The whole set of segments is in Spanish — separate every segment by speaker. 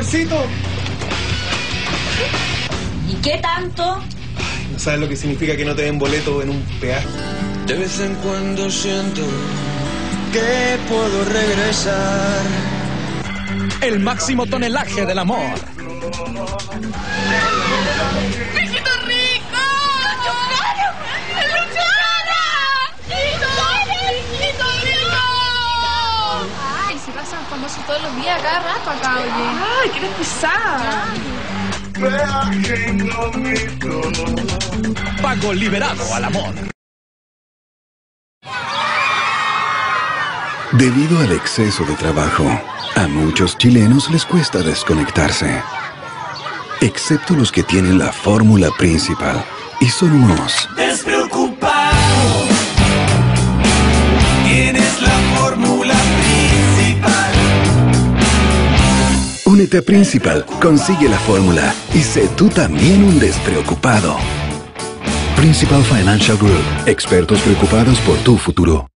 Speaker 1: amorcito.
Speaker 2: ¿Y qué tanto?
Speaker 1: No sabes lo que significa que no te den boleto en un peaje.
Speaker 3: De vez en cuando siento que puedo regresar.
Speaker 4: El máximo tonelaje del amor.
Speaker 5: Cada rato acá, oye.
Speaker 6: ¡Ay, qué pesada!
Speaker 4: Pago liberado al amor.
Speaker 7: Debido al exceso de trabajo, a muchos chilenos les cuesta desconectarse. Excepto los que tienen la fórmula principal. Y son unos.
Speaker 3: Principal,
Speaker 7: consigue la fórmula y sé tú también un despreocupado. Principal Financial Group, expertos preocupados por tu futuro.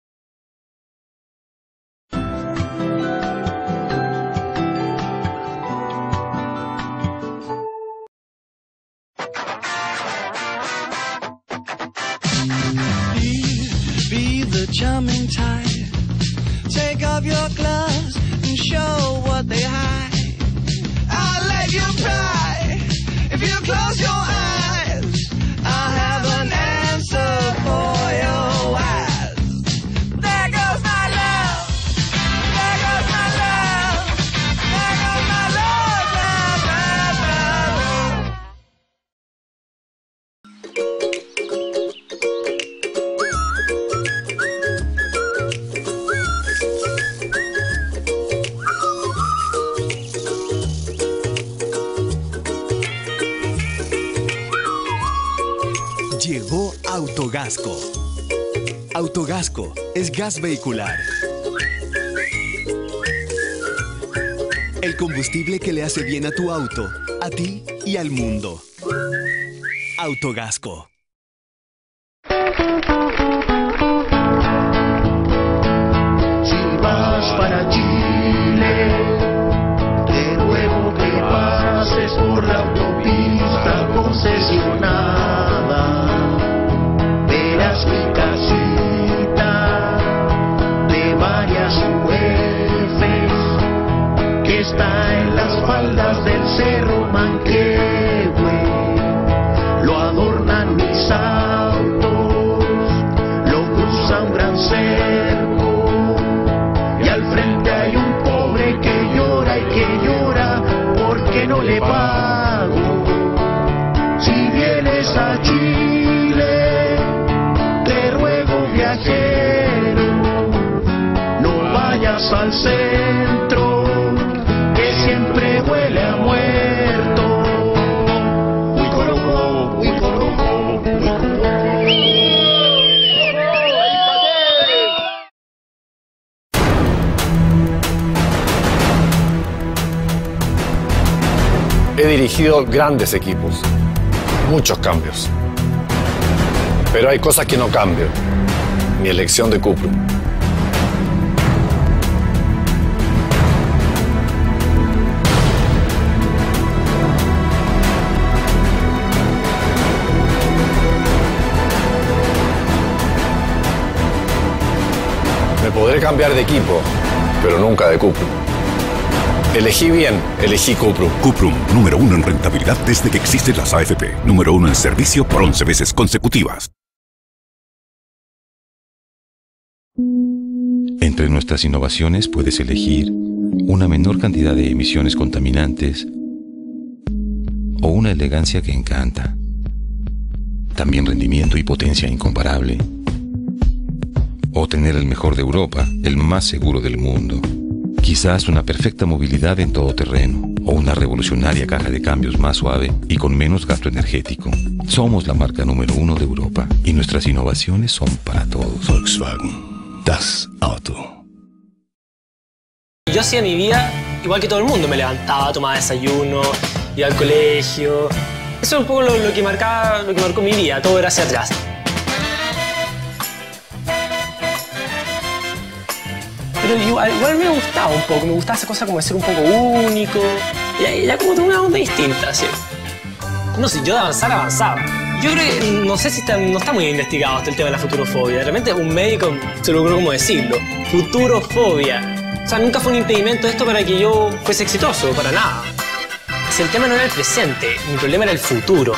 Speaker 8: Llegó Autogasco. Autogasco es gas vehicular. El combustible que le hace bien a tu auto, a ti y al mundo. Autogasco.
Speaker 9: Manquehue. Lo adornan mis autos, lo cruza un gran cerco. Y al frente hay un pobre que llora y que llora porque no le pago. Si vienes a Chile, te ruego viajero, no vayas al centro,
Speaker 10: Dirigido grandes equipos, muchos cambios. Pero hay cosas que no cambian. Mi elección de Cuprum. Me podré cambiar de equipo, pero nunca de Cuprum. Elegí bien, elegí Cuprum.
Speaker 11: Cuprum, número uno en rentabilidad desde que existen las AFP. Número uno en servicio por 11 veces consecutivas.
Speaker 12: Entre nuestras innovaciones puedes elegir una menor cantidad de emisiones contaminantes o una elegancia que encanta. También rendimiento y potencia incomparable. O tener el mejor de Europa, el más seguro del mundo. Quizás una perfecta movilidad en todo terreno o una revolucionaria caja de cambios más suave y con menos gasto energético. Somos la marca número uno de Europa y nuestras innovaciones son para todos.
Speaker 11: Volkswagen. Das Auto.
Speaker 13: Yo hacía mi vida igual que todo el mundo. Me levantaba, tomaba desayuno, iba al colegio. Eso es un poco lo, lo que marcaba, lo que marcó mi vida. Todo era hacia atrás. Pero igual, igual me gustaba un poco. Me gustaba esa cosa como de ser un poco único. ya, ya como de una onda distinta, sí. No sé, yo de avanzar avanzaba. Yo creo que, no sé si está, no está muy investigado hasta el tema de la futurofobia. De repente un médico se logró como decirlo. Futurofobia. O sea, nunca fue un impedimento esto para que yo fuese exitoso, para nada. Si el tema no era el presente, mi problema era el futuro.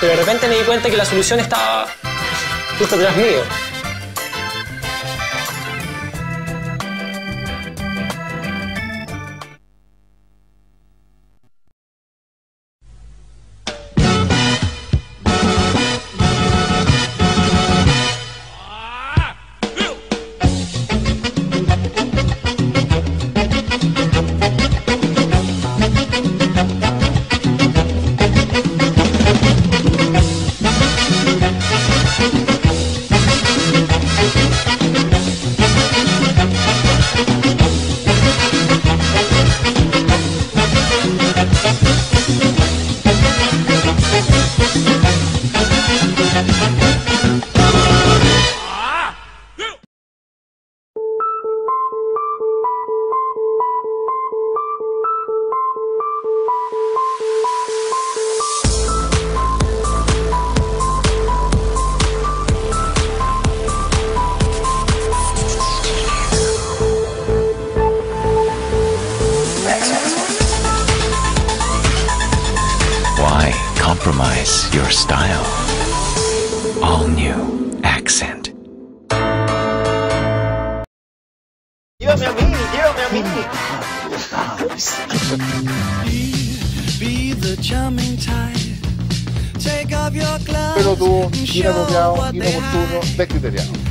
Speaker 13: Pero de repente me di cuenta que la solución estaba justo atrás mío.
Speaker 14: Your style. All new accent.
Speaker 3: Dieu
Speaker 15: Be, the charming type. Take off your gloves.
Speaker 16: Pero tú,
Speaker 15: gira bloqueado
Speaker 16: y
Speaker 15: nocturno,
Speaker 16: descriteriado.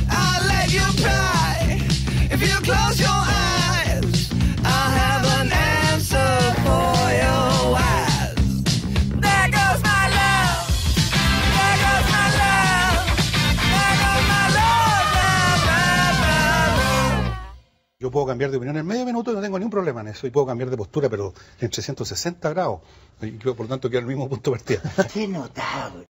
Speaker 16: Cambiar de opinión en medio minuto y no tengo ningún problema en eso. Y puedo cambiar de postura, pero en 360 grados. Y creo, por lo tanto, queda el mismo punto de partida.
Speaker 3: Qué notable.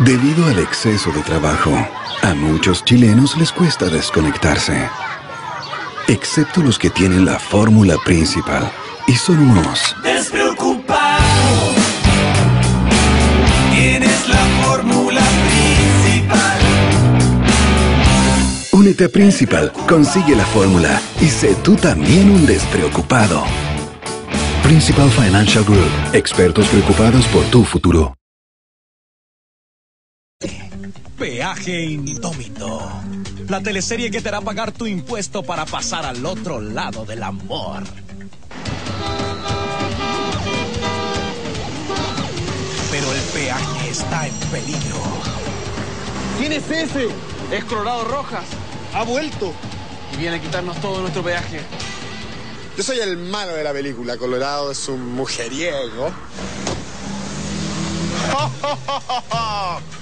Speaker 7: Debido al exceso de trabajo, a muchos chilenos les cuesta desconectarse. Excepto los que tienen la fórmula principal. Y son unos. Únete a Principal, consigue la fórmula y sé tú también un despreocupado. Principal Financial Group, expertos preocupados por tu futuro.
Speaker 4: Peaje Indómito. La teleserie que te hará pagar tu impuesto para pasar al otro lado del amor. Pero el peaje está en peligro.
Speaker 1: ¿Quién es ese? Es Colorado Rojas. Ha vuelto. Y viene a quitarnos todo nuestro peaje.
Speaker 17: Yo soy el malo de la película. Colorado es un mujeriego.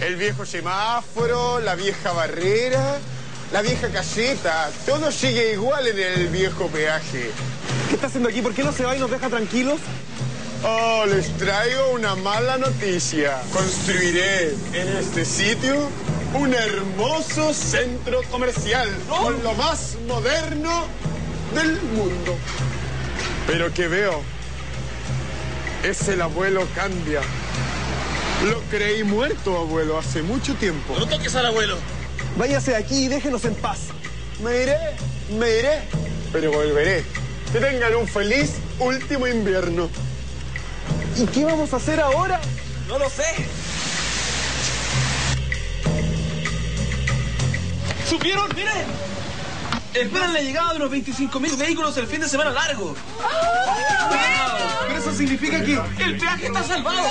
Speaker 17: El viejo semáforo, la vieja barrera, la vieja caseta. Todo sigue igual en el viejo peaje.
Speaker 1: ¿Qué está haciendo aquí? ¿Por qué no se va y nos deja tranquilos?
Speaker 17: Oh, les traigo una mala noticia. Construiré en este sitio un hermoso centro comercial con lo más moderno del mundo. Pero que veo es el abuelo cambia. Lo creí muerto, abuelo, hace mucho tiempo.
Speaker 1: No toques al abuelo. Váyase de aquí y déjenos en paz.
Speaker 17: Me iré, me iré, pero volveré. Que tengan un feliz último invierno.
Speaker 1: ¿Y qué vamos a hacer ahora? No lo sé. ¿Supieron? ¡Miren! Esperan la llegada de unos 25.000 vehículos el fin de semana largo. Pero eso significa que el peaje está salvado.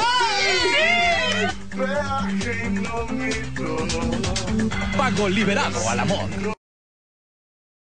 Speaker 4: Pago liberado al amor.